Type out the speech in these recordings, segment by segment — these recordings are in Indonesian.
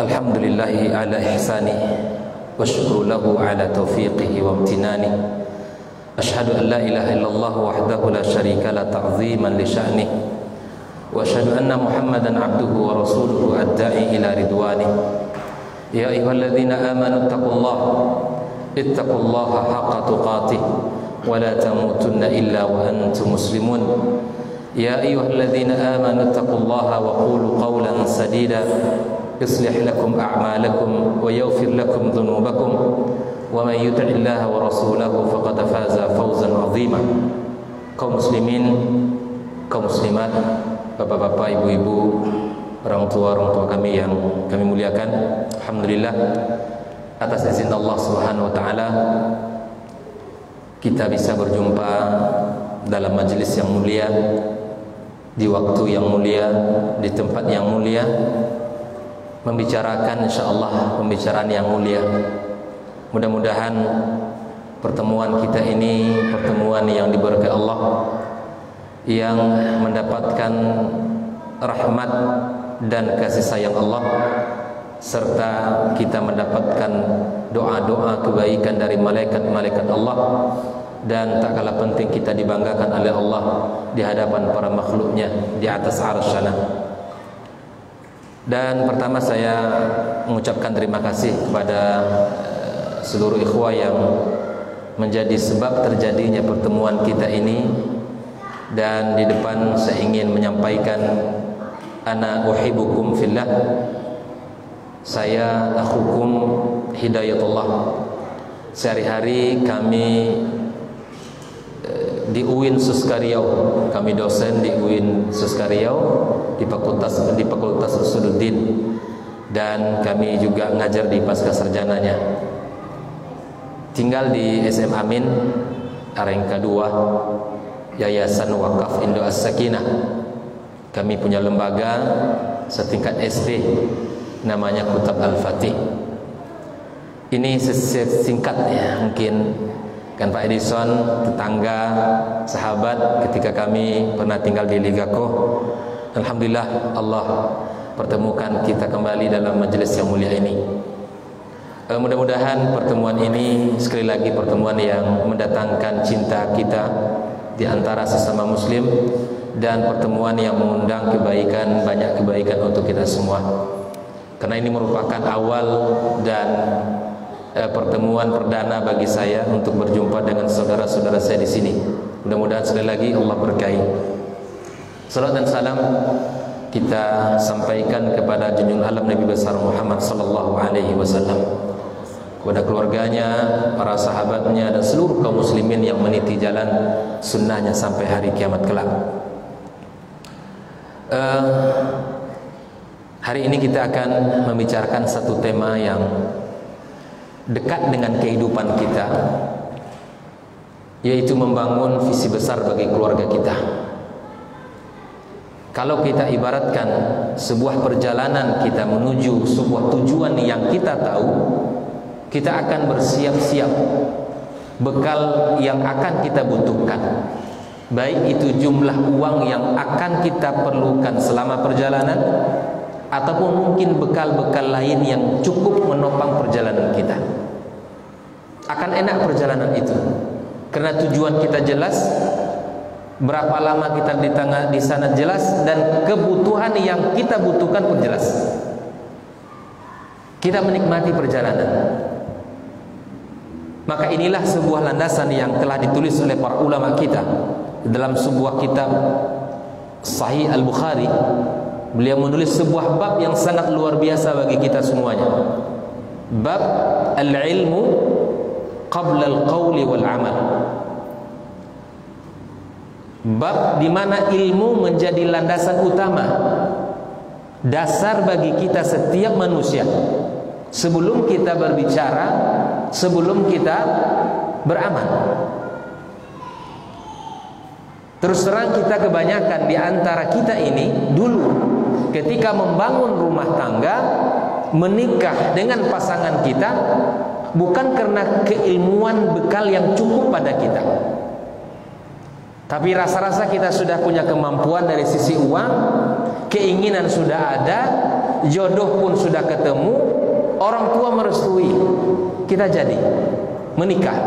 الحمد لله على إحسانه والشكر له على توفيقه وامتنانه. أشهد أن لا إله إلا الله وحده لا شريك له تعظيما لشأنه. وأشهد أن محمدا عبده ورسوله الداعي إلى رضوانه. يا أيها الذين آمنوا اتقوا الله اتقوا الله حق تقاته ولا تموتن إلا وأنتم مسلمون. يا أيها الذين آمنوا اتقوا الله وقولوا قولا سديدا. يصلح لكم أعمالكم ويغفر لكم ذنوبكم ومن يطع الله ورسوله فقد فاز فوزا عظيما kaum muslimin kaum muslimat bapak-bapak ibu-ibu orang tua orang tua kami yang kami muliakan alhamdulillah atas izin Allah Subhanahu wa taala kita bisa berjumpa dalam majelis yang mulia di waktu yang mulia di tempat yang mulia membicarakan insyaallah pembicaraan yang mulia. Mudah-mudahan pertemuan kita ini pertemuan yang diberkahi Allah yang mendapatkan rahmat dan kasih sayang Allah serta kita mendapatkan doa-doa kebaikan dari malaikat-malaikat Allah dan tak kalah penting kita dibanggakan oleh Allah di hadapan para makhluknya di atas arsyana dan pertama saya mengucapkan terima kasih kepada seluruh ikhwah yang menjadi sebab terjadinya pertemuan kita ini. Dan di depan saya ingin menyampaikan ana uhibbukum fillah. Saya akhukum hidayatullah. Sehari-hari kami di UIN Suskariau kami dosen di UIN Suskariau di Fakultas di Fakultas Usuluddin dan kami juga ngajar di pasca sarjananya. Tinggal di SM Amin Arengka 2 Yayasan Wakaf Indo As-Sakinah. Kami punya lembaga setingkat SD namanya Kutab Al-Fatih. Ini singkat ya mungkin kan Pak Edison tetangga sahabat ketika kami pernah tinggal di Ligako Alhamdulillah Allah pertemukan kita kembali dalam majelis yang mulia ini. E, mudah-mudahan pertemuan ini sekali lagi pertemuan yang mendatangkan cinta kita di antara sesama muslim dan pertemuan yang mengundang kebaikan banyak kebaikan untuk kita semua. Karena ini merupakan awal dan eh, pertemuan perdana bagi saya untuk berjumpa dengan saudara-saudara saya di sini. Mudah-mudahan sekali lagi Allah berkahi. Salam dan salam kita sampaikan kepada junjungan alam Nabi besar Muhammad sallallahu alaihi wasallam kepada keluarganya, para sahabatnya dan seluruh kaum muslimin yang meniti jalan sunnahnya sampai hari kiamat kelak. Uh, hari ini kita akan membicarakan satu tema yang dekat dengan kehidupan kita yaitu membangun visi besar bagi keluarga kita kalau kita ibaratkan sebuah perjalanan kita menuju sebuah tujuan yang kita tahu kita akan bersiap-siap bekal yang akan kita butuhkan baik itu jumlah uang yang akan kita perlukan selama perjalanan ataupun mungkin bekal-bekal lain yang cukup menopang perjalanan kita. Akan enak perjalanan itu. Karena tujuan kita jelas, berapa lama kita di tengah di sana jelas dan kebutuhan yang kita butuhkan pun jelas. Kita menikmati perjalanan. Maka inilah sebuah landasan yang telah ditulis oleh para ulama kita dalam sebuah kitab Sahih Al-Bukhari Beliau menulis sebuah bab yang sangat luar biasa bagi kita semuanya. Bab al-ilmu qabla al-qawli wal amal. Bab di mana ilmu menjadi landasan utama dasar bagi kita setiap manusia sebelum kita berbicara, sebelum kita beramal. Terus terang kita kebanyakan di antara kita ini dulu ketika membangun rumah tangga, menikah dengan pasangan kita bukan karena keilmuan bekal yang cukup pada kita. Tapi rasa-rasa kita sudah punya kemampuan dari sisi uang, keinginan sudah ada, jodoh pun sudah ketemu, orang tua merestui, kita jadi menikah.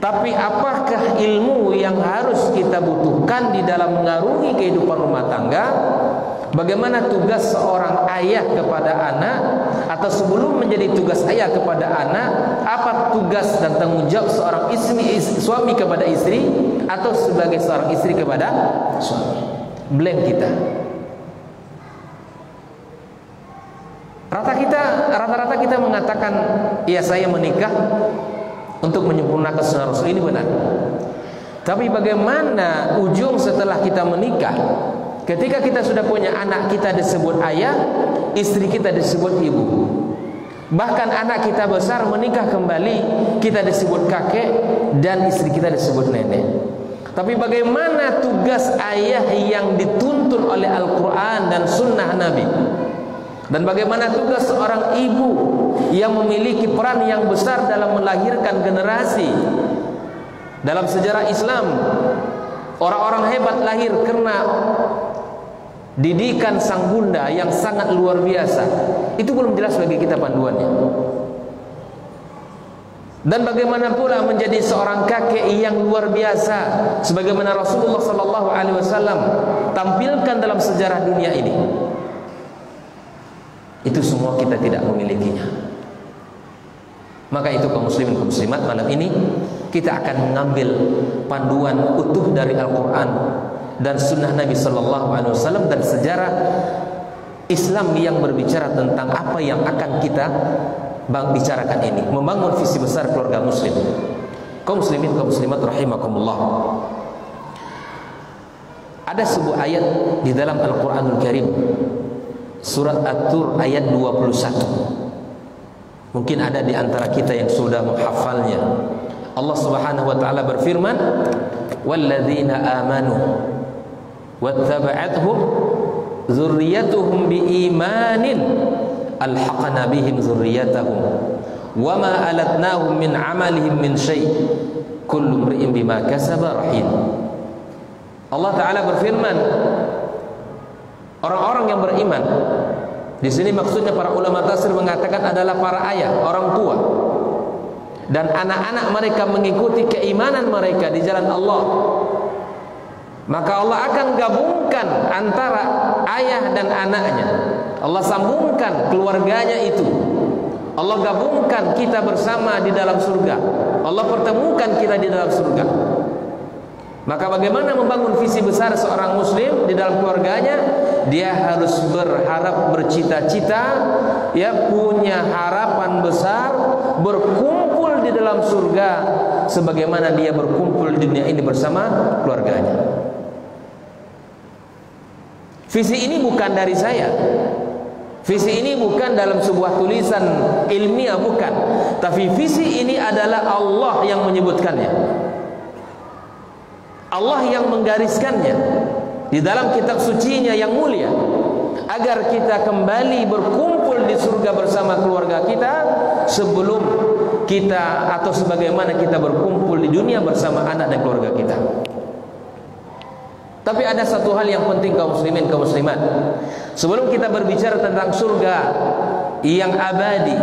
Tapi apakah ilmu yang harus kita butuhkan di dalam mengarungi kehidupan rumah tangga? Bagaimana tugas seorang ayah kepada anak atau sebelum menjadi tugas ayah kepada anak, apa tugas dan tanggung jawab seorang istri, suami kepada istri atau sebagai seorang istri kepada suami? Blame kita. Rata kita rata-rata kita mengatakan ya saya menikah untuk menyempurnakan sunnah Rasul ini benar. Tapi bagaimana ujung setelah kita menikah? Ketika kita sudah punya anak kita disebut ayah, istri kita disebut ibu. Bahkan anak kita besar menikah kembali, kita disebut kakek dan istri kita disebut nenek. Tapi bagaimana tugas ayah yang dituntun oleh Al-Quran dan Sunnah Nabi? Dan bagaimana tugas seorang ibu yang memiliki peran yang besar dalam melahirkan generasi dalam sejarah Islam orang-orang hebat lahir karena didikan sang bunda yang sangat luar biasa. Itu belum jelas bagi kita panduannya. Dan bagaimana pula menjadi seorang kakek yang luar biasa sebagaimana Rasulullah sallallahu alaihi wasallam tampilkan dalam sejarah dunia ini. Itu semua kita tidak memilikinya. Maka itu kaum muslimin kaum muslimat malam ini kita akan mengambil panduan utuh dari Al-Qur'an dan sunnah Nabi sallallahu alaihi wasallam dan sejarah Islam yang berbicara tentang apa yang akan kita bang bicarakan ini, membangun visi besar keluarga muslim. Kaum muslimin kaum muslimat rahimakumullah. Ada sebuah ayat di dalam Al-Qur'anul Karim Surat At-Tur ayat 21 Mungkin ada di antara kita yang sudah menghafalnya Allah subhanahu wa ta'ala berfirman Walladzina amanu Wattaba'athum Zurriyatuhum biimanin Alhaqna bihim zurriyatahum Wama alatnahum min amalihim min syai' Kullu mri'in bima kasaba Allah Ta'ala berfirman Orang-orang yang beriman. Di sini maksudnya para ulama tafsir mengatakan adalah para ayah, orang tua. Dan anak-anak mereka mengikuti keimanan mereka di jalan Allah. Maka Allah akan gabungkan antara ayah dan anaknya. Allah sambungkan keluarganya itu. Allah gabungkan kita bersama di dalam surga. Allah pertemukan kita di dalam surga. Maka bagaimana membangun visi besar seorang muslim di dalam keluarganya? dia harus berharap bercita-cita ya punya harapan besar berkumpul di dalam surga sebagaimana dia berkumpul di dunia ini bersama keluarganya visi ini bukan dari saya. Visi ini bukan dalam sebuah tulisan ilmiah bukan. Tapi visi ini adalah Allah yang menyebutkannya. Allah yang menggariskannya. Di dalam kitab sucinya yang mulia. Agar kita kembali berkumpul di surga bersama keluarga kita sebelum kita atau sebagaimana kita berkumpul di dunia bersama anak dan keluarga kita. Tapi ada satu hal yang penting kaum muslimin kaum muslimat. Sebelum kita berbicara tentang surga yang abadi,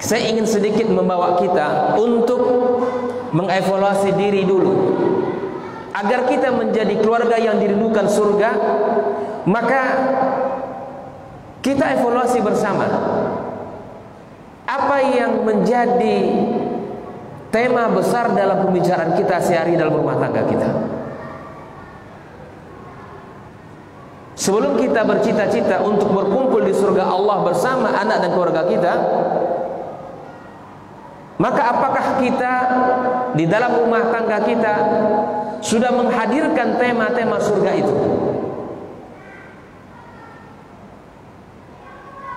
saya ingin sedikit membawa kita untuk mengevaluasi diri dulu. Agar kita menjadi keluarga yang dirindukan surga maka kita evaluasi bersama. Apa yang menjadi tema besar dalam pembicaraan kita sehari dalam rumah tangga kita sebelum kita bercita-cita untuk berkumpul di surga Allah bersama anak dan keluarga kita maka apakah kita di dalam rumah tangga kita sudah menghadirkan tema-tema surga itu.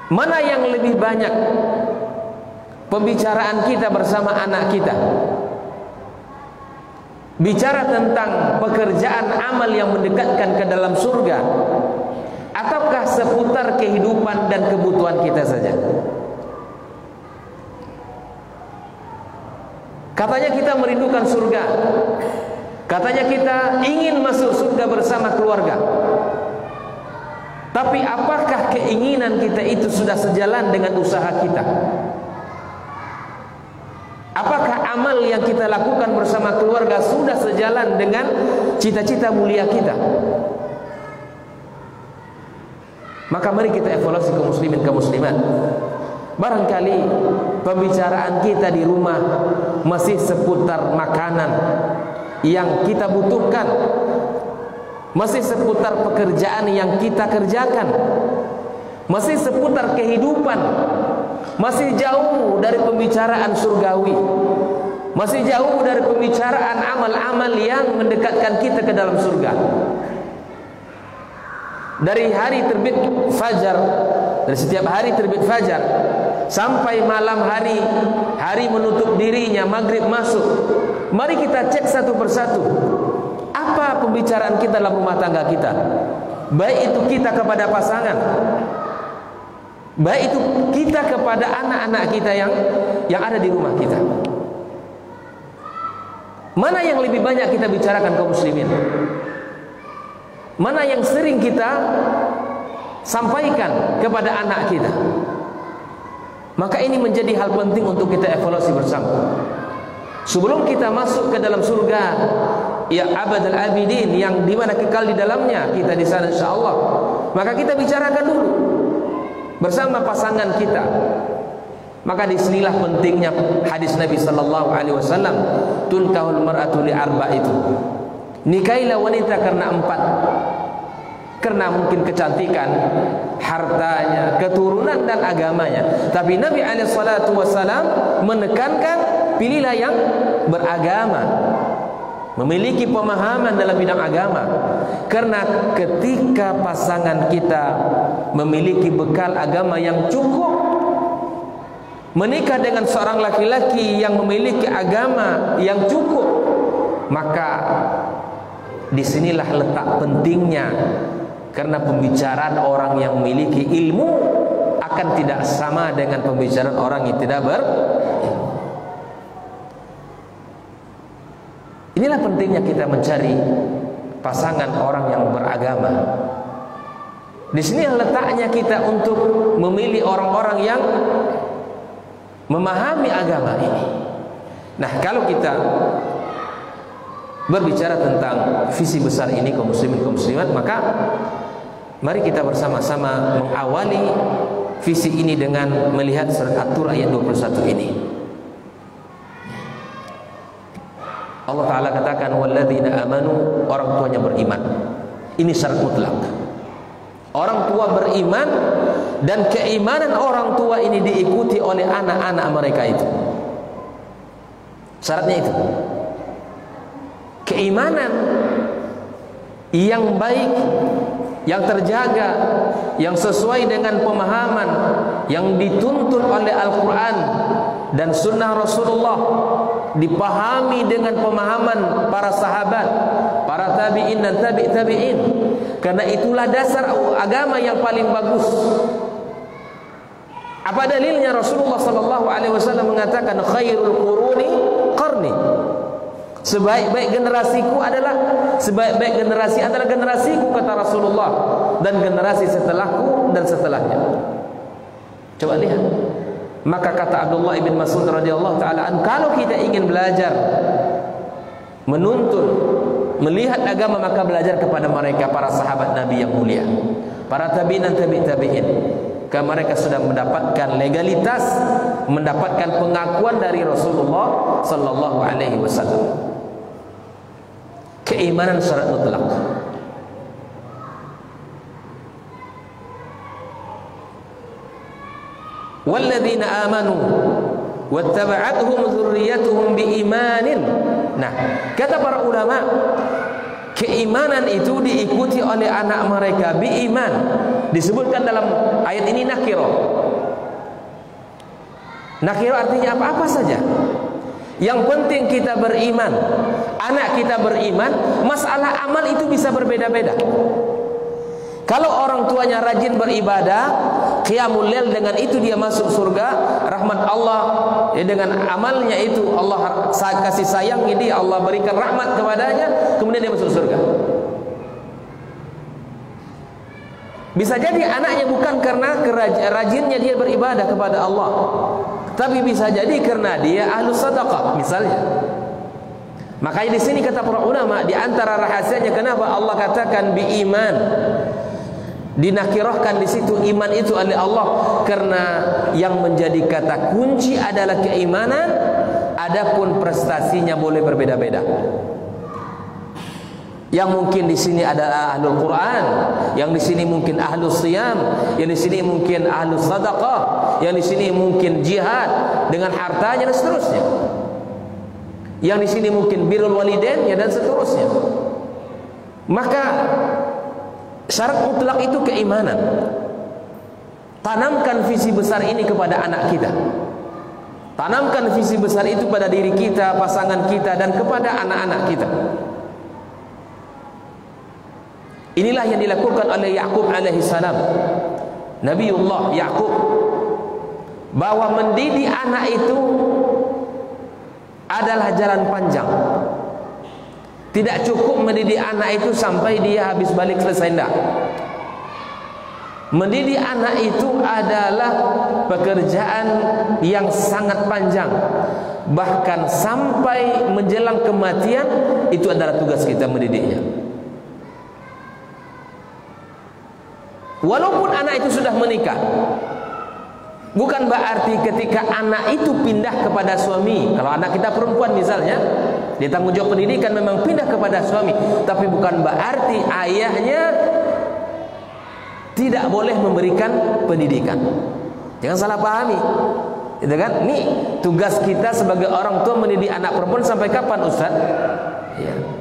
Mana yang lebih banyak pembicaraan kita bersama anak kita? Bicara tentang pekerjaan amal yang mendekatkan ke dalam surga ataukah seputar kehidupan dan kebutuhan kita saja? Katanya kita merindukan surga. Katanya kita ingin masuk surga bersama keluarga. Tapi apakah keinginan kita itu sudah sejalan dengan usaha kita? Apakah amal yang kita lakukan bersama keluarga sudah sejalan dengan cita-cita mulia kita? Maka mari kita evaluasi kaum muslimin kaum muslimat. Barangkali pembicaraan kita di rumah masih seputar makanan yang kita butuhkan. Masih seputar pekerjaan yang kita kerjakan. Masih seputar kehidupan. Masih jauh dari pembicaraan surgawi. Masih jauh dari pembicaraan amal-amal yang mendekatkan kita ke dalam surga dari hari terbit fajar dari setiap hari terbit fajar sampai malam hari hari menutup dirinya maghrib masuk mari kita cek satu persatu apa pembicaraan kita dalam rumah tangga kita? Baik itu kita kepada pasangan baik itu kita kepada anak-anak kita yang yang ada di rumah kita. Mana yang lebih banyak kita bicarakan kaum muslimin Mana yang sering kita sampaikan kepada anak kita? Maka ini menjadi hal penting untuk kita evaluasi bersama. Sebelum kita masuk ke dalam surga ya abadal abidin yang di mana kekal di dalamnya kita di sana insyaallah. Maka kita bicarakan dulu bersama pasangan kita. Maka di sinilah pentingnya hadis Nabi sallallahu alaihi wasallam tunkahul mar'atu li arba itu. Nikailah wanita karena empat Karena mungkin kecantikan Hartanya, keturunan dan agamanya. Tapi Nabi SAW menekankan Pilihlah yang beragama. Memiliki pemahaman dalam bidang agama. Karena ketika pasangan kita Memiliki bekal agama yang cukup Menikah dengan seorang laki-laki yang memiliki agama yang cukup Maka Disinilah letak pentingnya Karena pembicaraan orang yang memiliki ilmu Akan tidak sama dengan pembicaraan orang yang tidak ber Inilah pentingnya kita mencari pasangan orang yang beragama. Di sini letaknya kita untuk memilih orang-orang yang memahami agama ini. Nah kalau kita berbicara tentang visi besar ini kaum muslimin kaum muslimat maka mari kita bersama-sama mengawali visi ini dengan melihat surat At-Tur ayat 21 ini. Allah Ta'ala katakan walladzina amanu orang tuanya beriman. Ini syarat mutlak. Orang tua beriman dan keimanan orang tua ini diikuti oleh anak-anak mereka itu. Syaratnya itu keimanan yang baik yang terjaga yang sesuai dengan pemahaman yang dituntun oleh Al-Quran dan Sunnah Rasulullah dipahami dengan pemahaman para sahabat para tabi'in dan tabi' tabi'in. Karena itulah dasar agama yang paling bagus. Apa dalilnya? Rasulullah sallallahu alaihi wasallam mengatakan khairul quruni qarni Sebaik-baik generasiku adalah sebaik-baik generasi adalah generasiku kata Rasulullah dan generasi setelahku dan setelahnya. Coba lihat. Maka kata Abdullah ibn Mas'ud radhiyallahu taala an kalau kita ingin belajar menuntun melihat agama maka belajar kepada mereka para sahabat Nabi yang mulia. Para tabi'in dan tabi' tabi'in. Karena mereka sudah mendapatkan legalitas, mendapatkan pengakuan dari Rasulullah sallallahu alaihi wasallam keimanan syarat mutlak. Walladzina amanu wattaba'atuhum dzurriyyatuhum biimanin. Nah kata para ulama keimanan itu diikuti oleh anak mereka biiman. Disebutkan dalam ayat ini nakiro. Nakiro artinya apa-apa saja yang penting kita beriman. Anak kita beriman Masalah amal itu bisa berbeda-beda. Kalau orang tuanya rajin beribadah Qiyamul dengan itu dia masuk surga Rahmat Allah ya, Dengan amalnya itu Allah kasih sayang ini Allah berikan rahmat kepadanya Kemudian dia masuk surga. Bisa jadi anaknya bukan karena rajinnya dia beribadah kepada Allah. Tapi bisa jadi karena dia ahlu sadaqah misalnya. Makanya di sini kata para ulama di antara rahasianya kenapa Allah katakan bi iman dinakirahkan di situ iman itu oleh Allah. Karena yang menjadi kata kunci adalah keimanan adapun prestasinya boleh berbeda-beda yang mungkin di sini adalah ahlul Quran, yang di sini mungkin ahlul siyam, yang di sini mungkin ahlul sadaqah, yang di sini mungkin jihad dengan hartanya dan seterusnya. Yang di sini mungkin birrul ya dan seterusnya. Maka syarat mutlak itu keimanan. Tanamkan visi besar ini kepada anak kita. Tanamkan visi besar itu pada diri kita, pasangan kita dan kepada anak-anak kita. Inilah yang dilakukan oleh Yakub alaihi salam. Nabiullah Yakub bahwa mendidik anak itu adalah jalan panjang. Tidak cukup mendidik anak itu sampai dia habis balik selesai enggak. Mendidik anak itu adalah pekerjaan yang sangat panjang. Bahkan sampai menjelang kematian itu adalah tugas kita mendidiknya. Walaupun anak itu sudah menikah, Bukan berarti ketika anak itu pindah kepada suami. Kalau anak kita perempuan misalnya, dia tanggung jawab pendidikan memang pindah kepada suami. Tapi bukan berarti ayahnya tidak boleh memberikan pendidikan. Jangan salah pahami. Itu kan? Ini tugas kita sebagai orang tua mendidik anak perempuan sampai kapan Ustaz? Ya.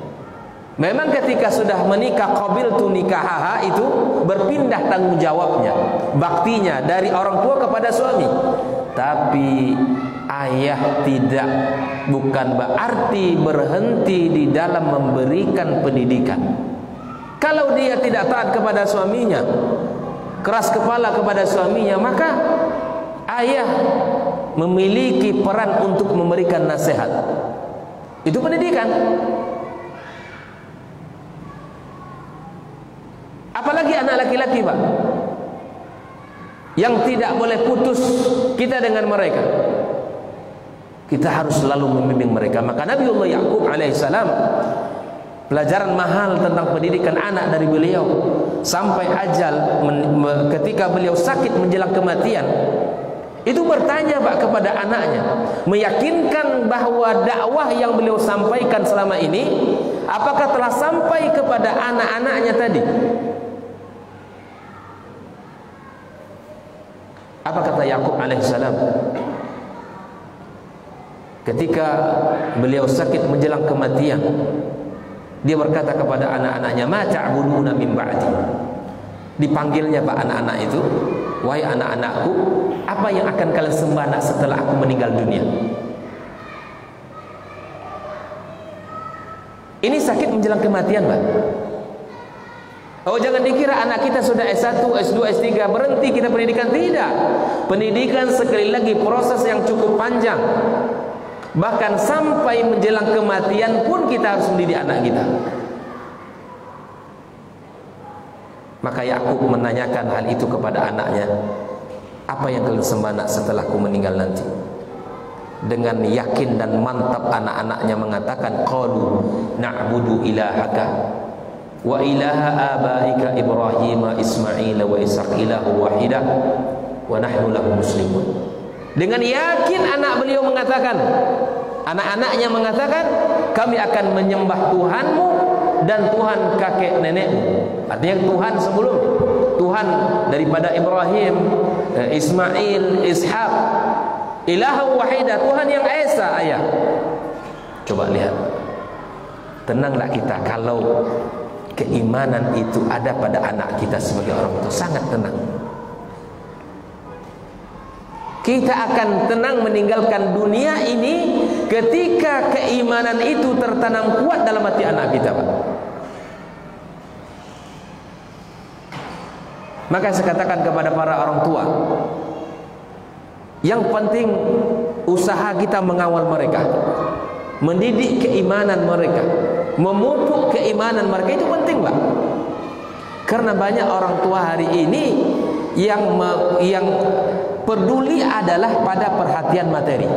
Memang ketika sudah menikah qabil tu nikahaha itu berpindah tanggung jawabnya, baktinya dari orang tua kepada suami. Tapi ayah tidak bukan berarti berhenti di dalam memberikan pendidikan. Kalau dia tidak taat kepada suaminya, keras kepala kepada suaminya, maka ayah memiliki peran untuk memberikan nasihat. Itu pendidikan. Apalagi anak laki-laki Pak? Yang tidak boleh putus kita dengan mereka. Kita harus selalu membimbing mereka. Maka Nabi Allah Ya'qub alaihissalam Pelajaran mahal tentang pendidikan anak dari beliau. Sampai ajal ketika beliau sakit menjelang kematian itu bertanya Pak kepada anaknya Meyakinkan bahwa dakwah yang beliau sampaikan selama ini Apakah telah sampai kepada anak-anaknya tadi Apa kata Yakub alaihissalam? Ketika beliau sakit menjelang kematian, dia berkata kepada anak-anaknya, "Ma ta'buduna min ba'di?" Dipanggilnya Pak anak-anak itu, "Wahai anak-anakku, apa yang akan kalian sembah setelah aku meninggal dunia?" Ini sakit menjelang kematian, Pak. Oh jangan dikira anak kita sudah S1, S2, S3 berhenti kita pendidikan tidak. Pendidikan sekali lagi proses yang cukup panjang. Bahkan sampai menjelang kematian pun kita harus mendidik anak kita. Maka Yakub menanyakan hal itu kepada anaknya. Apa yang kalian sembah setelahku meninggal nanti? Dengan yakin dan mantap anak-anaknya mengatakan qalu na'budu ilahaka wa ilaha abaika Ibrahim Ismail wa Ishaq ilahu wahidah wa nahnu lahu muslimun. Dengan yakin anak beliau mengatakan anak-anaknya mengatakan kami akan menyembah Tuhanmu dan Tuhan kakek nenekmu. Artinya Tuhan sebelum Tuhan daripada Ibrahim eh, Ismail Ishaq ilahu wahidah Tuhan yang esa ayah. Coba lihat. Tenanglah kita kalau keimanan itu ada pada anak kita sebagai orang tua. Sangat tenang. Kita akan tenang meninggalkan dunia ini ketika keimanan itu tertanam kuat dalam hati anak kita Pak. Maka saya katakan kepada para orang tua yang penting usaha kita mengawal mereka mendidik keimanan mereka memupuk keimanan mereka itu penting Pak Karena banyak orang tua hari ini yang yang peduli adalah pada perhatian materi.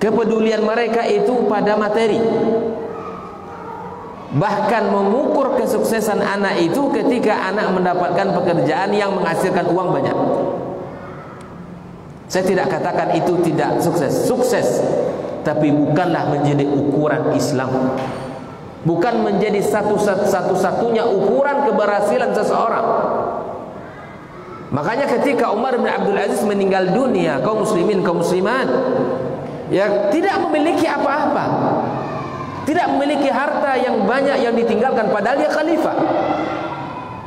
Kepedulian mereka itu pada materi. Bahkan mengukur kesuksesan anak itu ketika anak mendapatkan pekerjaan yang menghasilkan uang banyak. Saya tidak katakan itu tidak sukses, sukses. Tapi bukanlah menjadi ukuran Islam. Bukan menjadi satu-satunya ukuran keberhasilan seseorang. Makanya ketika Umar bin Abdul Aziz meninggal dunia, kaum muslimin, kaum muslimat, ya tidak memiliki apa-apa. Tidak memiliki harta yang banyak yang ditinggalkan padahal dia khalifah.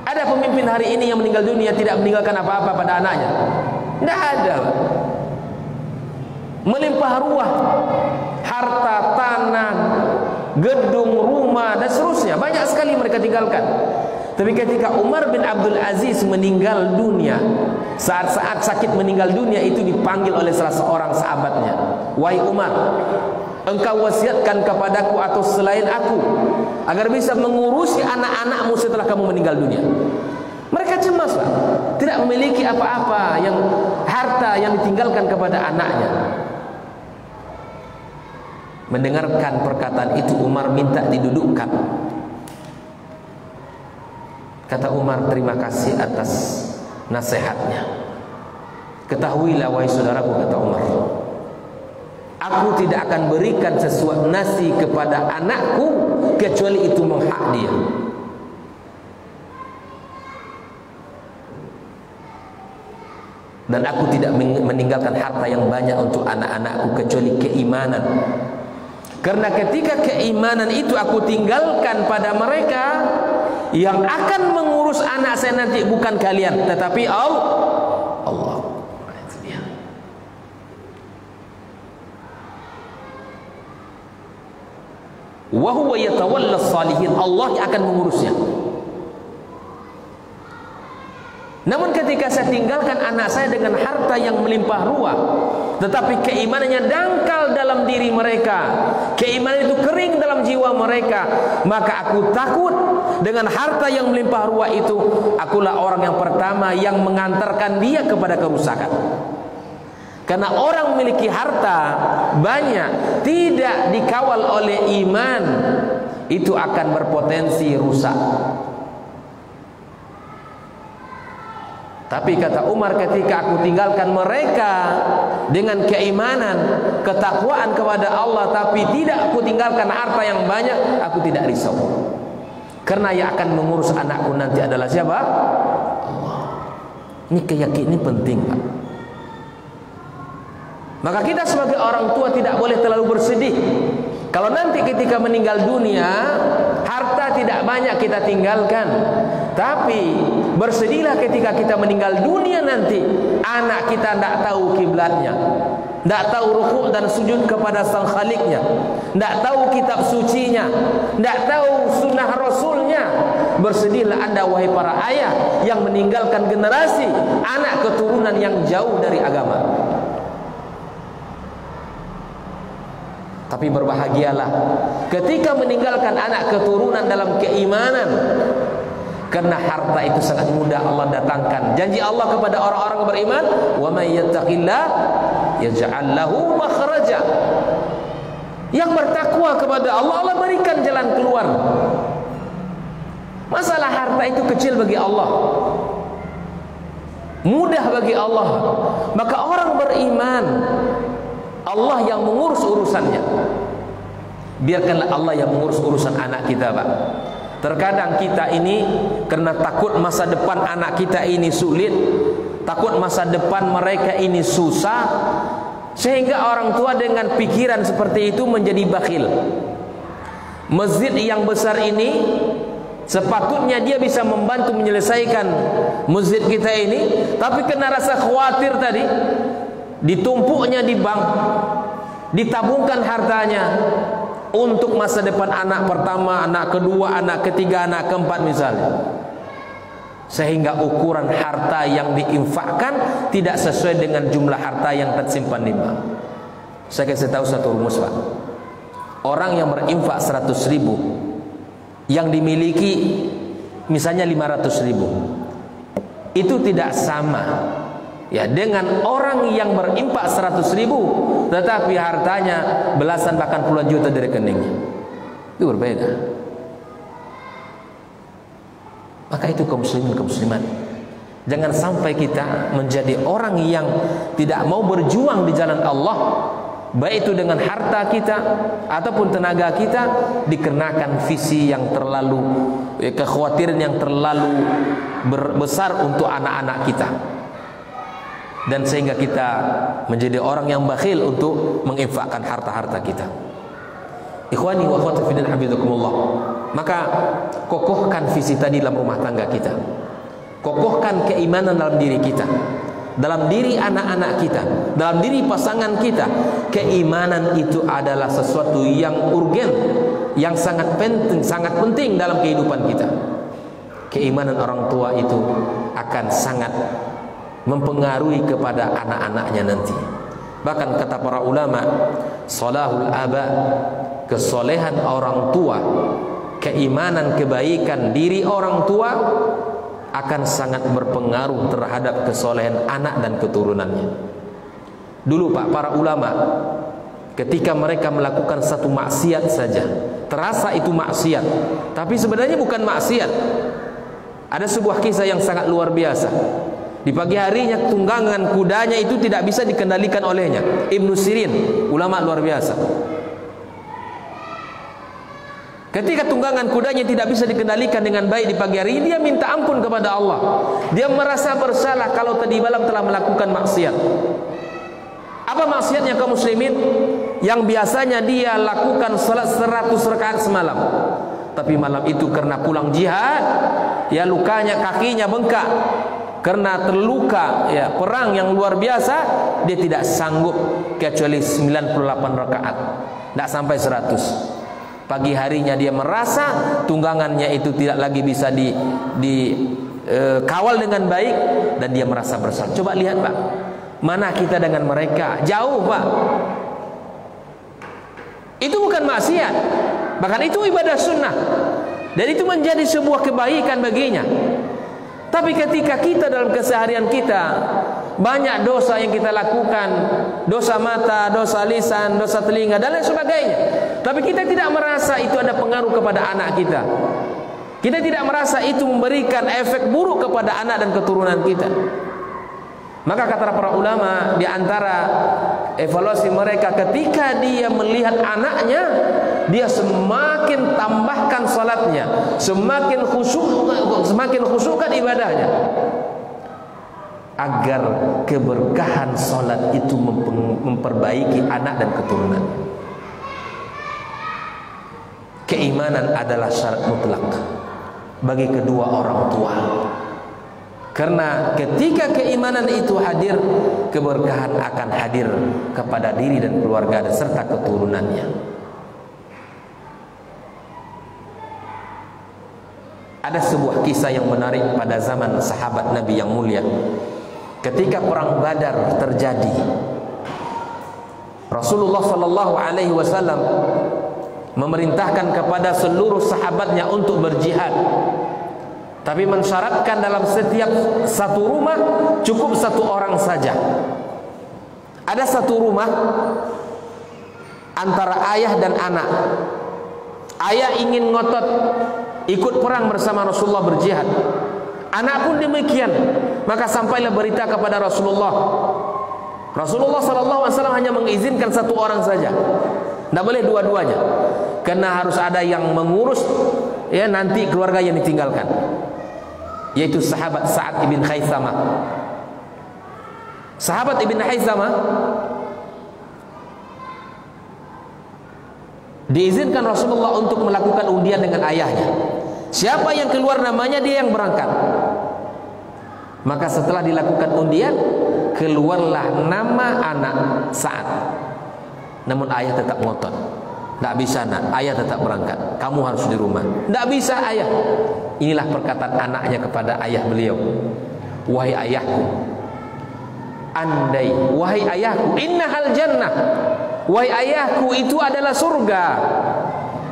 Ada pemimpin hari ini yang meninggal dunia tidak meninggalkan apa-apa pada anaknya. Tidak ada. Melimpah ruah harta, tanah, gedung, rumah dan seterusnya. Banyak sekali mereka tinggalkan. Tapi ketika Umar bin Abdul Aziz meninggal dunia, saat-saat sakit meninggal dunia itu dipanggil oleh salah seorang sahabatnya. Wahai Umar, engkau wasiatkan kepadaku atau selain aku agar bisa mengurusi anak-anakmu setelah kamu meninggal dunia. Mereka cemas tidak memiliki apa-apa yang harta yang ditinggalkan kepada anaknya. Mendengarkan perkataan itu Umar minta didudukkan. Kata Umar terima kasih atas nasihatnya. Ketahuilah wahai saudaraku kata Umar. Aku tidak akan berikan sesuatu nasi kepada anakku kecuali itu menghak dia. dan aku tidak meninggalkan harta yang banyak untuk anak-anakku kecuali keimanan karena ketika keimanan itu aku tinggalkan pada mereka yang akan mengurus anak saya nanti bukan kalian tetapi Allah Allah. Wa huwa yatawalla salihin Allah yang akan mengurusnya Namun ketika saya tinggalkan anak saya dengan harta yang melimpah ruah Tetapi keimanannya dangkal dalam diri mereka Keimanan itu kering dalam jiwa mereka Maka aku takut dengan harta yang melimpah ruah itu Akulah orang yang pertama yang mengantarkan dia kepada kerusakan. Karena orang memiliki harta banyak Tidak dikawal oleh iman Itu akan berpotensi rusak Tapi kata Umar ketika aku tinggalkan mereka dengan keimanan, ketakwaan kepada Allah tapi tidak aku tinggalkan harta yang banyak, aku tidak risau. Karena yang akan mengurus anakku nanti adalah siapa? Allah. Ini keyakinan penting, Pak. Maka kita sebagai orang tua tidak boleh terlalu bersedih. Kalau nanti ketika meninggal dunia, harta tidak banyak kita tinggalkan, tapi bersedihlah ketika kita meninggal dunia nanti anak kita tidak tahu kiblatnya, tidak tahu rukuk dan sujud kepada sang khaliknya, tidak tahu kitab sucinya, tidak tahu sunnah rasulnya. Bersedihlah anda wahai para ayah yang meninggalkan generasi anak keturunan yang jauh dari agama. Tapi berbahagialah ketika meninggalkan anak keturunan dalam keimanan Karena harta itu sangat mudah Allah datangkan. Janji Allah kepada orang-orang beriman, "Wa may yattaqillah yaj'al lahu makhraja." Yang bertakwa kepada Allah, Allah berikan jalan keluar. Masalah harta itu kecil bagi Allah. Mudah bagi Allah. Maka orang beriman Allah yang mengurus urusannya. Biarkanlah Allah yang mengurus urusan anak kita, Pak. Terkadang kita ini karena takut masa depan anak kita ini sulit, takut masa depan mereka ini susah, sehingga orang tua dengan pikiran seperti itu menjadi bakhil. Masjid yang besar ini sepatutnya dia bisa membantu menyelesaikan masjid kita ini, tapi kena rasa khawatir tadi, ditumpuknya di bank, ditabungkan hartanya, untuk masa depan anak pertama, anak kedua, anak ketiga, anak keempat misalnya. Sehingga ukuran harta yang diinfakkan tidak sesuai dengan jumlah harta yang tersimpan di bank. Saya kasih tahu satu rumus Pak. Orang yang berinfak 100 ribu yang dimiliki misalnya 500 ribu itu tidak sama ya dengan orang yang berimpak 100 ribu tetapi hartanya belasan bahkan puluhan juta dari rekeningnya. Itu berbeda. Maka itu kaum muslimin kaum muslimat. Jangan sampai kita menjadi orang yang tidak mau berjuang di jalan Allah baik itu dengan harta kita ataupun tenaga kita dikenakan visi yang terlalu eh, kekhawatiran yang terlalu besar untuk anak-anak kita dan sehingga kita menjadi orang yang bakhil untuk menginfakkan harta-harta kita. Ikhwani wa akhwati fillah maka kokohkan visi tadi dalam rumah tangga kita. Kokohkan keimanan dalam diri kita. Dalam diri anak-anak kita, dalam diri pasangan kita, keimanan itu adalah sesuatu yang urgen, yang sangat penting, sangat penting dalam kehidupan kita. Keimanan orang tua itu akan sangat mempengaruhi kepada anak-anaknya nanti. Bahkan kata para ulama, salahul aba, kesolehan orang tua, keimanan kebaikan diri orang tua akan sangat berpengaruh terhadap kesolehan anak dan keturunannya. Dulu Pak, para ulama ketika mereka melakukan satu maksiat saja, terasa itu maksiat, tapi sebenarnya bukan maksiat. Ada sebuah kisah yang sangat luar biasa. Di pagi harinya tunggangan kudanya itu tidak bisa dikendalikan olehnya. Ibnu Sirin, ulama luar biasa. Ketika tunggangan kudanya tidak bisa dikendalikan dengan baik di pagi hari, dia minta ampun kepada Allah. Dia merasa bersalah kalau tadi malam telah melakukan maksiat. Apa maksiatnya kaum muslimin? Yang biasanya dia lakukan salat 100 rakaat semalam. Tapi malam itu karena pulang jihad, ya lukanya kakinya bengkak. Karena terluka ya perang yang luar biasa, dia tidak sanggup kecuali 98 rakaat. Tidak sampai 100. Pagi harinya dia merasa tunggangannya itu tidak lagi bisa di di e, kawal dengan baik dan dia merasa bersalah. Coba lihat Pak, mana kita dengan mereka? Jauh Pak. Itu bukan maksiat, bahkan itu ibadah sunnah. Dan itu menjadi sebuah kebaikan baginya. Tapi ketika kita dalam keseharian kita banyak dosa yang kita lakukan, dosa mata, dosa lisan, dosa telinga dan lain sebagainya. Tapi kita tidak merasa itu ada pengaruh kepada anak kita. Kita tidak merasa itu memberikan efek buruk kepada anak dan keturunan kita. Maka kata para ulama di antara evaluasi mereka ketika dia melihat anaknya dia semakin tambahkan salatnya, semakin khusyuk semakin khusyukkan ibadahnya agar keberkahan solat itu memperbaiki anak dan keturunan. Keimanan adalah syarat mutlak bagi kedua orang tua. Karena ketika keimanan itu hadir, keberkahan akan hadir kepada diri dan keluarga serta keturunannya. Ada sebuah kisah yang menarik pada zaman sahabat Nabi yang mulia ketika perang Badar terjadi Rasulullah sallallahu alaihi wasallam memerintahkan kepada seluruh sahabatnya untuk berjihad tapi mensyaratkan dalam setiap satu rumah cukup satu orang saja ada satu rumah antara ayah dan anak ayah ingin ngotot ikut perang bersama Rasulullah berjihad Anak pun demikian. Maka sampailah berita kepada Rasulullah. Rasulullah wasallam hanya mengizinkan satu orang saja. Tidak boleh dua-duanya. Karena harus ada yang mengurus ya nanti keluarga yang ditinggalkan. Yaitu sahabat Sa'ad ibn Khaisamah. Sahabat ibn Khaisamah diizinkan Rasulullah untuk melakukan undian dengan ayahnya. Siapa yang keluar namanya dia yang berangkat. Maka setelah dilakukan undian, keluarlah nama anak saat. Namun ayah tetap ngotot. Tidak bisa nak, ayah tetap berangkat. Kamu harus di rumah. Tidak bisa ayah. Inilah perkataan anaknya kepada ayah beliau. Wahai ayahku, andai wahai ayahku, inna hal jannah. Wahai ayahku itu adalah surga.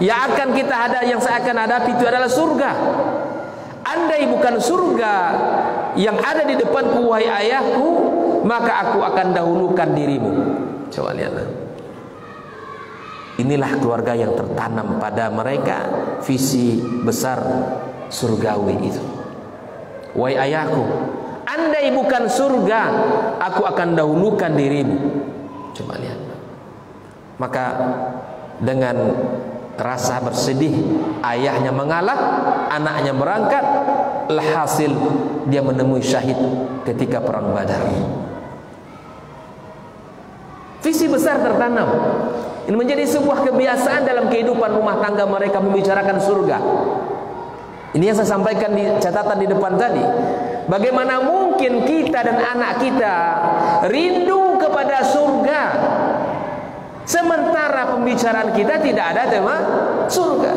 Yang akan kita ada yang saya akan hadapi itu adalah surga. Andai bukan surga yang ada di depanku wahai ayahku, maka aku akan dahulukan dirimu. Coba lihatlah. Inilah keluarga yang tertanam pada mereka visi besar surgawi itu. Wahai ayahku, andai bukan surga, aku akan dahulukan dirimu. Coba lihat. Maka dengan rasa bersedih ayahnya mengalah anaknya berangkat hasil dia menemui syahid ketika perang badar visi besar tertanam ini menjadi sebuah kebiasaan dalam kehidupan rumah tangga mereka membicarakan surga ini yang saya sampaikan di catatan di depan tadi bagaimana mungkin kita dan anak kita rindu kepada surga Sementara pembicaraan kita tidak ada tema surga.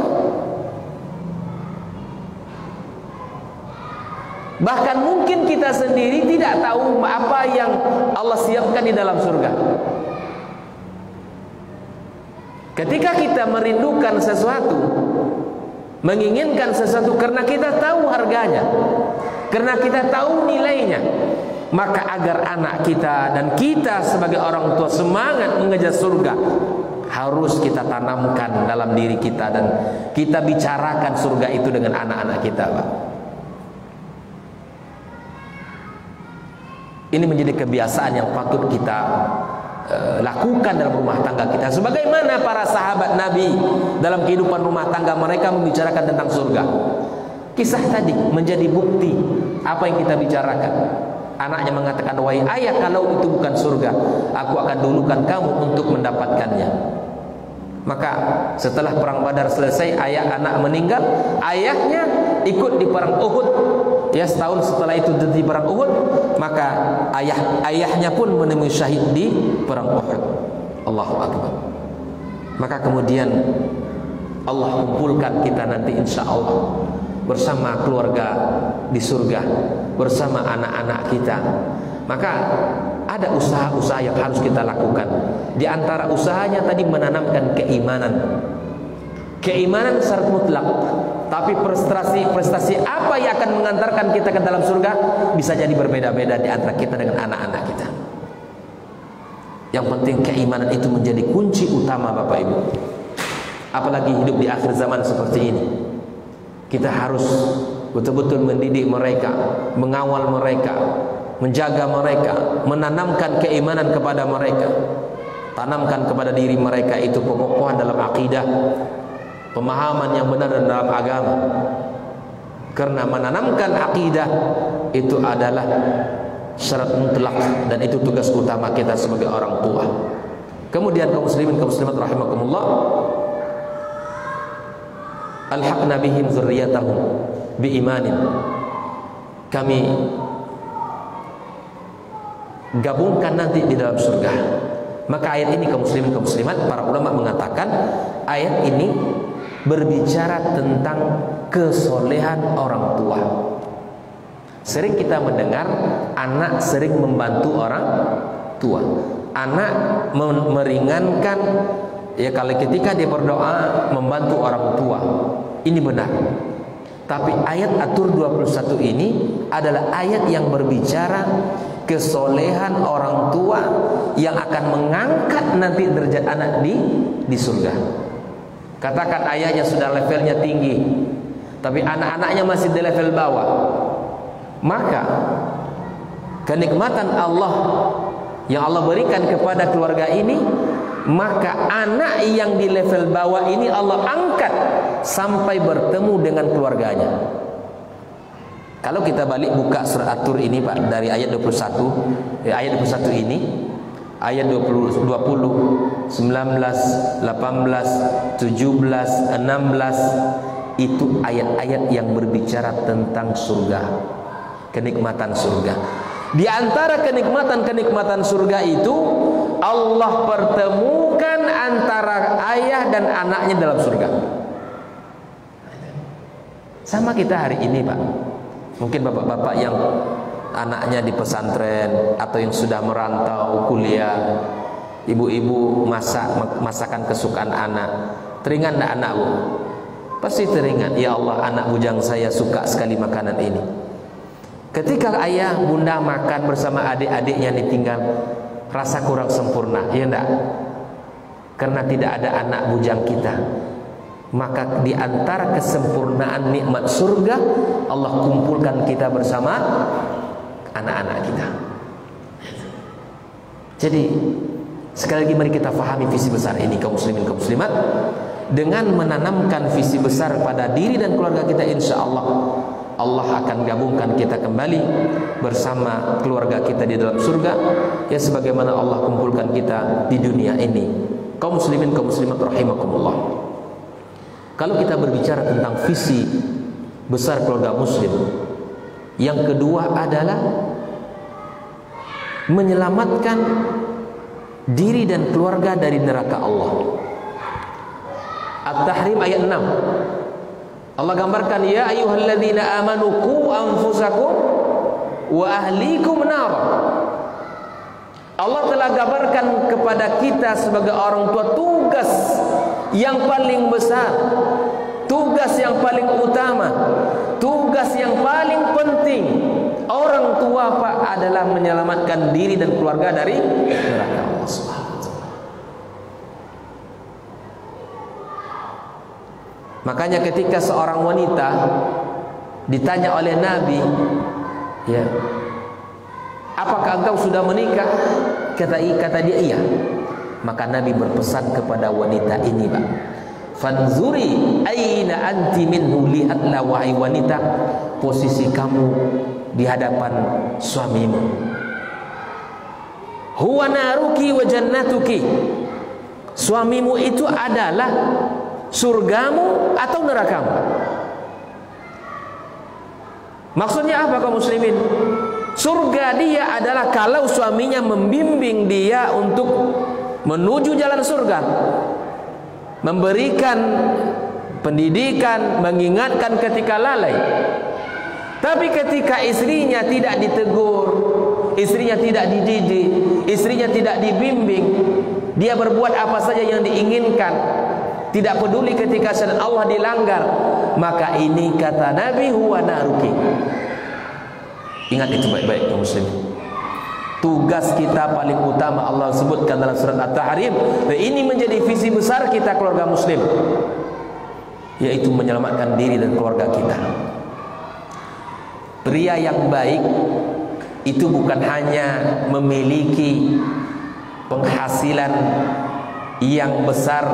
Bahkan mungkin kita sendiri tidak tahu apa yang Allah siapkan di dalam surga. Ketika kita merindukan sesuatu, menginginkan sesuatu karena kita tahu harganya, karena kita tahu nilainya, maka agar anak kita dan kita sebagai orang tua semangat mengejar surga harus kita tanamkan dalam diri kita dan kita bicarakan surga itu dengan anak-anak kita Pak. Ini menjadi kebiasaan yang patut kita lakukan dalam rumah tangga kita. Sebagaimana para sahabat Nabi dalam kehidupan rumah tangga mereka membicarakan tentang surga. Kisah tadi menjadi bukti apa yang kita bicarakan. Anaknya mengatakan, "Wahai ayah, kalau itu bukan surga, aku akan dulukan kamu untuk mendapatkannya." Maka setelah perang Badar selesai, ayah anak meninggal, ayahnya ikut di perang Uhud. Ya setahun setelah itu di perang Uhud, maka ayah ayahnya pun menemui syahid di perang Uhud. Allahu akbar. Maka kemudian Allah kumpulkan kita nanti insya Allah bersama keluarga di surga bersama anak-anak kita maka ada usaha-usaha yang harus kita lakukan di antara usahanya tadi menanamkan keimanan keimanan syarat mutlak tapi prestasi prestasi apa yang akan mengantarkan kita ke dalam surga? Bisa jadi berbeda-beda di antara kita dengan anak-anak kita. Yang penting keimanan itu menjadi kunci utama Bapak Ibu. Apalagi hidup di akhir zaman seperti ini. Kita harus betul-betul mendidik mereka, mengawal mereka, menjaga mereka, menanamkan keimanan kepada mereka. Tanamkan kepada diri mereka itu kekokohan dalam akidah, pemahaman yang benar dalam agama. Karena menanamkan akidah itu adalah syarat mutlak dan itu tugas utama kita sebagai orang tua. Kemudian kaum muslimin kaum muslimat rahimakumullah alhaqna bihim dzurriyyatahum biimanin kami gabungkan nanti di dalam surga maka ayat ini kaum muslimin kaum muslimat para ulama mengatakan ayat ini berbicara tentang kesolehan orang tua. Sering kita mendengar anak sering membantu orang tua. Anak meringankan ya kalau ketika dia berdoa membantu orang tua. Ini benar. Tapi ayat Atur 21 ini adalah ayat yang berbicara kesolehan orang tua yang akan mengangkat nanti derajat anak di di surga. Katakan ayahnya sudah levelnya tinggi, tapi anak-anaknya masih di level bawah. Maka kenikmatan Allah yang Allah berikan kepada keluarga ini maka anak yang di level bawah ini Allah angkat sampai bertemu dengan keluarganya. Kalau kita balik buka surat At-Tur ini Pak dari ayat 21 eh, ayat 21 ini ayat 20 20 19 18 17 16 itu ayat-ayat yang berbicara tentang surga kenikmatan surga di antara kenikmatan-kenikmatan surga itu Allah pertemukan antara ayah dan anaknya dalam surga. Sama kita hari ini, Pak. Mungkin bapak-bapak yang anaknya di pesantren atau yang sudah merantau kuliah, ibu-ibu masak masakan kesukaan anak. Teringat nak anakmu? Pasti teringat. Ya Allah, anak bujang saya suka sekali makanan ini. Ketika ayah bunda makan bersama adik-adiknya ditinggal, rasa kurang sempurna, ya enggak? Karena tidak ada anak bujang kita. Maka di antara kesempurnaan nikmat surga, Allah kumpulkan kita bersama anak-anak kita. Jadi sekali lagi mari kita fahami visi besar ini kaum muslimin kaum muslimat. Dengan menanamkan visi besar pada diri dan keluarga kita insya Allah Allah akan gabungkan kita kembali bersama keluarga kita di dalam surga. Ya sebagaimana Allah kumpulkan kita di dunia ini. Kaum muslimin kaum muslimat rahimakumullah. Kalau kita berbicara tentang visi besar keluarga muslim yang kedua adalah menyelamatkan diri dan keluarga dari neraka Allah. At-Tahrim ayat 6. Allah gambarkan ya ayyuhalladzina amanu qu anfusakum wa ahlikum nar. Allah telah gambarkan kepada kita sebagai orang tua tugas yang paling besar, tugas yang paling utama, tugas yang paling penting Orang tua Pak adalah menyelamatkan diri dan keluarga dari neraka Allah Subhanahu Makanya ketika seorang wanita ditanya oleh Nabi, ya, apakah engkau sudah menikah? Kata kata dia iya. Maka Nabi berpesan kepada wanita ini, Pak. Fanzuri aina anti minhu lihatlah wahai wanita posisi kamu di hadapan suamimu. Huwa naruki wa jannatuki. Suamimu itu adalah surgamu atau nerakamu. Maksudnya apa kaum muslimin? Surga dia adalah kalau suaminya membimbing dia untuk menuju jalan surga. Memberikan pendidikan, mengingatkan ketika lalai. Tapi ketika istrinya tidak ditegur, istrinya tidak dididik, istrinya tidak dibimbing, dia berbuat apa saja yang diinginkan, tidak peduli ketika syariat Allah dilanggar, maka ini kata Nabi huwa naruki. Ingat itu baik-baik kaum muslim. Tugas kita paling utama Allah sebutkan dalam surat At-Tahrim dan ini menjadi visi besar kita keluarga muslim yaitu menyelamatkan diri dan keluarga kita. Pria yang baik itu bukan hanya memiliki penghasilan yang besar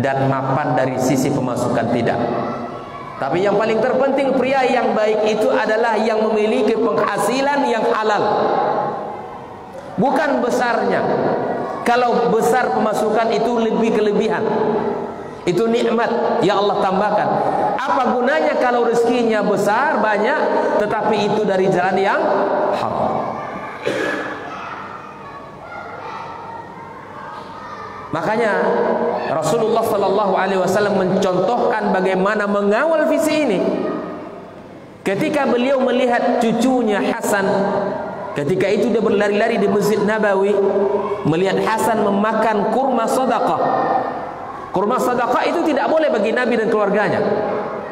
dan mapan dari sisi pemasukan tidak. Tapi yang paling terpenting pria yang baik itu adalah yang memiliki penghasilan yang halal. Bukan besarnya. Kalau besar pemasukan itu lebih kelebihan. Itu nikmat yang Allah tambahkan. Apa gunanya kalau rezekinya besar, banyak, tetapi itu dari jalan yang haram. Makanya Rasulullah Sallallahu Alaihi Wasallam mencontohkan bagaimana mengawal visi ini. Ketika beliau melihat cucunya Hasan, ketika itu dia berlari-lari di Masjid Nabawi, melihat Hasan memakan kurma sedekah. Kurma sedekah itu tidak boleh bagi Nabi dan keluarganya.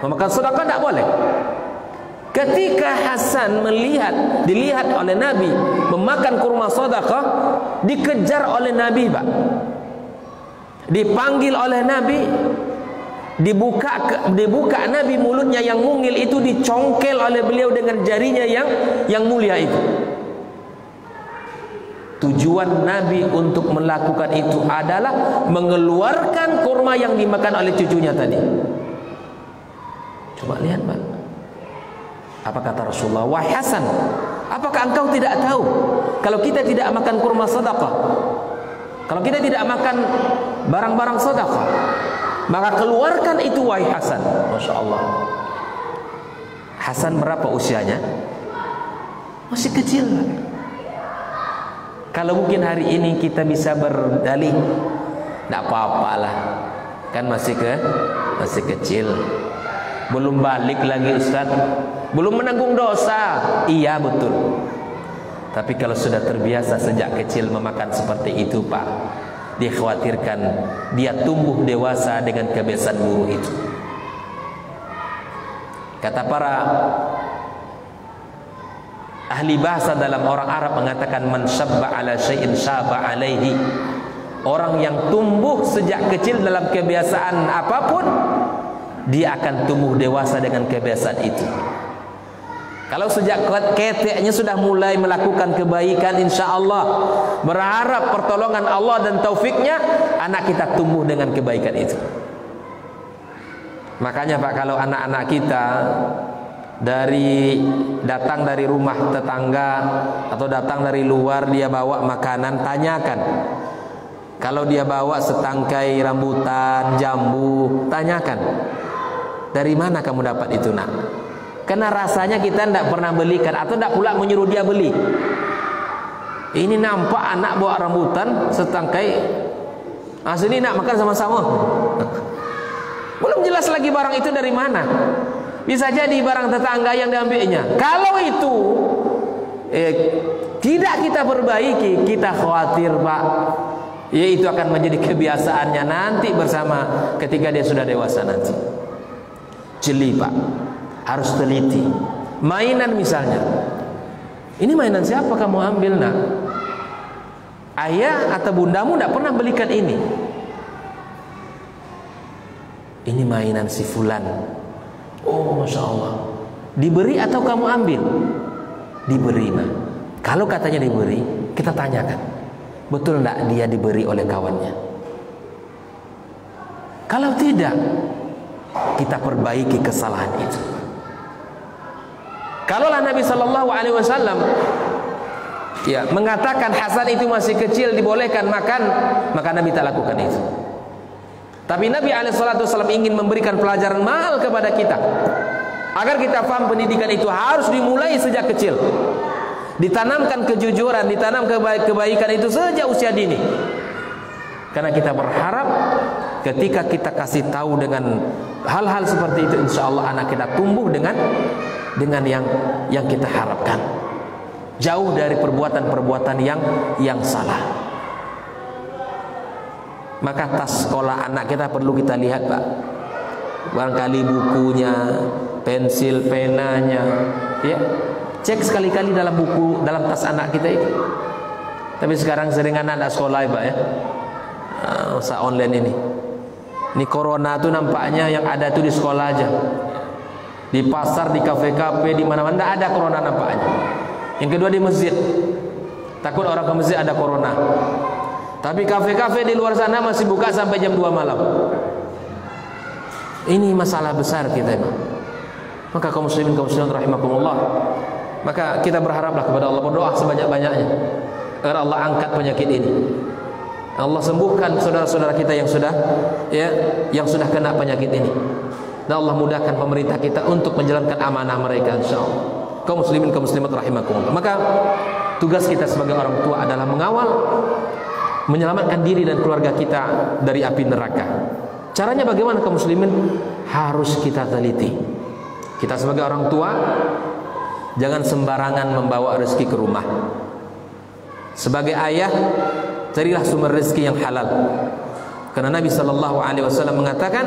Memakan sedekah tidak boleh. Ketika Hasan melihat, dilihat oleh Nabi memakan kurma sedekah, dikejar oleh Nabi, Pak. Dipanggil oleh Nabi, dibuka dibuka Nabi mulutnya yang mungil itu dicongkel oleh beliau dengan jarinya yang yang mulia itu. Tujuan Nabi untuk melakukan itu adalah mengeluarkan kurma yang dimakan oleh cucunya tadi. Coba lihat, Pak. Apa kata Rasulullah? Wahai Hasan, apakah engkau tidak tahu kalau kita tidak makan kurma sedekah? Kalau kita tidak makan barang-barang sedekah, maka keluarkan itu wahai Hasan. Masya Allah. Hasan berapa usianya? Masih kecil. Kalau mungkin hari ini kita bisa berdalih, tidak apa-apalah, kan masih ke masih kecil, belum balik lagi Ustaz, belum menanggung dosa. Iya betul. Tapi kalau sudah terbiasa sejak kecil memakan seperti itu Pak, dikhawatirkan dia tumbuh dewasa dengan kebiasaan buruk itu. Kata para ahli bahasa dalam orang Arab mengatakan man syabba ala syai'in syaba alaihi. Orang yang tumbuh sejak kecil dalam kebiasaan apapun dia akan tumbuh dewasa dengan kebiasaan itu. Kalau sejak keteknya sudah mulai melakukan kebaikan insya Allah Berharap pertolongan Allah dan taufiknya Anak kita tumbuh dengan kebaikan itu Makanya Pak kalau anak-anak kita dari datang dari rumah tetangga atau datang dari luar dia bawa makanan tanyakan. Kalau dia bawa setangkai rambutan jambu tanyakan. Dari mana kamu dapat itu nak? Karena rasanya kita tidak pernah belikan atau tidak pula menyuruh dia beli. Ini nampak anak bawa rambutan setangkai. Asli nak makan sama-sama. Belum jelas lagi barang itu dari mana. Bisa jadi barang tetangga yang diambilnya. Kalau itu eh, tidak kita perbaiki, kita khawatir Pak. Ya itu akan menjadi kebiasaannya nanti bersama ketika dia sudah dewasa nanti. Jeli Pak. Harus teliti. Mainan misalnya. Ini mainan siapa kamu ambil nak? Ayah atau bundamu tidak pernah belikan ini. Ini mainan si fulan. Oh, masya Allah. Diberi atau kamu ambil? Diberi, mah. Kalau katanya diberi, kita tanyakan. Betul tidak dia diberi oleh kawannya? Kalau tidak, kita perbaiki kesalahan itu. Kalaulah Nabi Shallallahu Alaihi Wasallam ya mengatakan Hasan itu masih kecil dibolehkan makan, maka Nabi tak lakukan itu. Tapi Nabi Alaihissalam ingin memberikan pelajaran mahal kepada kita agar kita paham pendidikan itu harus dimulai sejak kecil. Ditanamkan kejujuran, ditanam kebaikan itu sejak usia dini. Karena kita berharap ketika kita kasih tahu dengan hal-hal seperti itu, insya Allah anak kita tumbuh dengan dengan yang yang kita harapkan. Jauh dari perbuatan-perbuatan yang yang salah. Maka tas sekolah anak kita perlu kita lihat Pak. Barangkali bukunya Pensil, penanya ya. Cek sekali-kali dalam buku Dalam tas anak kita itu. Tapi sekarang sering anak anak sekolah ya Pak ya. Masa online ini. Ini corona tuh nampaknya yang ada tuh di sekolah aja. Di pasar, di kafe-kafe, di mana-mana Tidak ada corona nampaknya. Yang kedua di masjid. Takut orang ke masjid ada corona tapi kafe-kafe di luar sana masih buka sampai jam 2 malam. Ini masalah besar kita ini. Maka kaum muslimin kaum muslimat rahimakumullah. Maka kita berharaplah kepada Allah berdoa sebanyak-banyaknya agar Allah angkat penyakit ini. Allah sembuhkan saudara-saudara kita yang sudah ya yang sudah kena penyakit ini. Dan Allah mudahkan pemerintah kita untuk menjalankan amanah mereka insyaallah. Kaum muslimin kaum muslimat rahimakumullah. Maka tugas kita sebagai orang tua adalah mengawal menyelamatkan diri dan keluarga kita dari api neraka. Caranya bagaimana kaum muslimin? Harus kita teliti. Kita sebagai orang tua jangan sembarangan membawa rezeki ke rumah. Sebagai ayah, carilah sumber rezeki yang halal. Karena Nabi sallallahu alaihi wasallam mengatakan,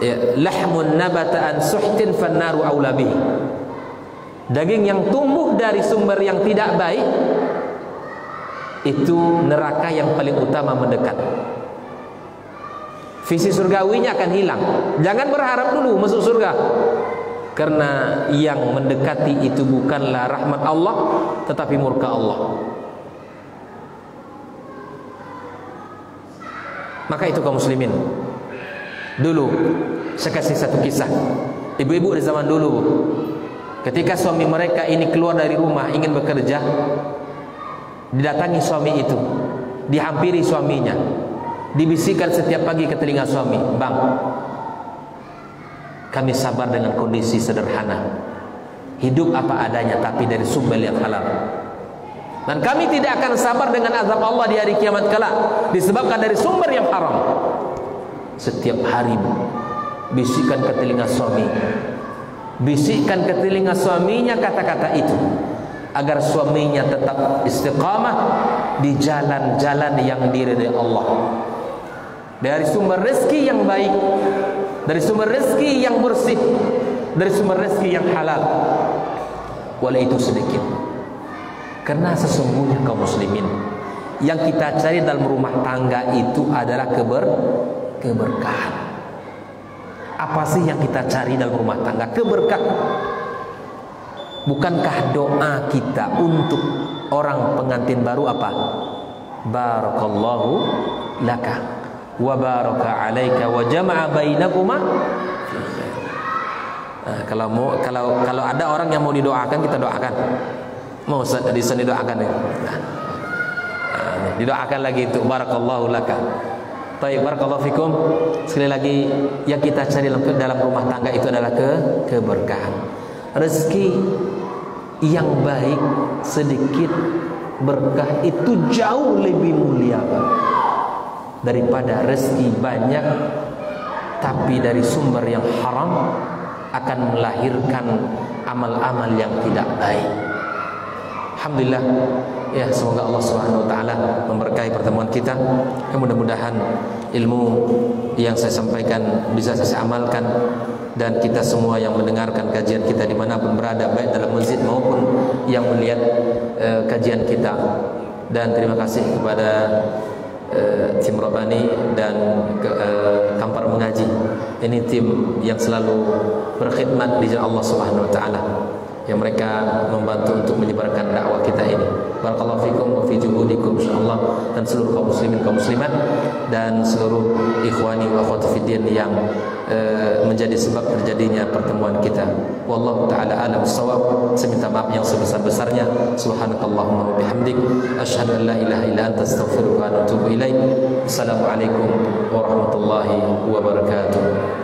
ya, lahmun nabata an suhtin fannaru aula Daging yang tumbuh dari sumber yang tidak baik itu neraka yang paling utama mendekat. Visi surgawinya akan hilang. Jangan berharap dulu masuk surga. Karena yang mendekati itu bukanlah rahmat Allah tetapi murka Allah. Maka itu kaum muslimin. Dulu saya kasih satu kisah. Ibu-ibu di zaman dulu ketika suami mereka ini keluar dari rumah ingin bekerja, didatangi suami itu. Dihampiri suaminya. Dibisikkan setiap pagi ke telinga suami. Bang kami sabar dengan kondisi sederhana. Hidup apa adanya tapi dari sumber yang halal. Dan kami tidak akan sabar dengan azab Allah di hari kiamat kelak disebabkan dari sumber yang haram. Setiap hari bisikkan ke telinga suami. Bisikkan ke telinga suaminya kata-kata itu agar suaminya tetap istiqamah di jalan-jalan yang diridhai Allah. Dari sumber rezeki yang baik, dari sumber rezeki yang bersih, dari sumber rezeki yang halal. Walau itu sedikit. Karena sesungguhnya kaum muslimin yang kita cari dalam rumah tangga itu adalah keber keberkahan. Apa sih yang kita cari dalam rumah tangga? Keberkahan. Bukankah doa kita untuk orang pengantin baru apa? Barakallahu laka wa baraka alaika wa jama'a bainakuma Nah, kalau mau kalau kalau ada orang yang mau didoakan kita doakan. Mau di sini doakan ya. Nah, didoakan lagi itu barakallahu laka. Baik, barakallahu fikum. Sekali lagi yang kita cari dalam rumah tangga itu adalah ke keberkahan. Rezeki yang baik sedikit berkah itu jauh lebih mulia daripada rezeki banyak tapi dari sumber yang haram akan melahirkan amal-amal yang tidak baik. Alhamdulillah ya semoga Allah Subhanahu wa taala memberkahi pertemuan kita. Ya, mudah-mudahan ilmu yang saya sampaikan bisa saya amalkan dan kita semua yang mendengarkan kajian kita dimanapun berada baik dalam masjid maupun yang melihat uh, kajian kita. Dan terima kasih kepada uh, tim Robani dan uh, Kampar Mengaji. Ini tim yang selalu berkhidmat di jalan Allah Subhanahu wa taala yang mereka membantu untuk menyebarkan dakwah kita ini. Barakallahu fikum wa fi juhudikum insyaallah dan seluruh kaum muslimin kaum muslimat dan seluruh ikhwani wa akhwati fiddin yang uh, menjadi sebab terjadinya pertemuan kita. Wallahu taala alam bissawab. Saya minta maaf yang sebesar-besarnya. Subhanakallahumma wa bihamdik asyhadu an la ilaha illa anta astaghfiruka wa atubu ilaik. Assalamualaikum warahmatullahi wabarakatuh.